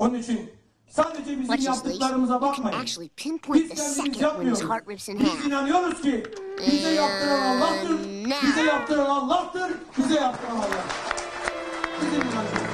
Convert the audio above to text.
Onun için sadece bizim yaptıklarımıza bakmayın. Biz kendimiz yapmıyoruz. Biz inanıyoruz ki bize yaptıran Allah'tır, bize yaptıran Allah'tır, bize yaptıran Allah'tır. Bizim inancımız.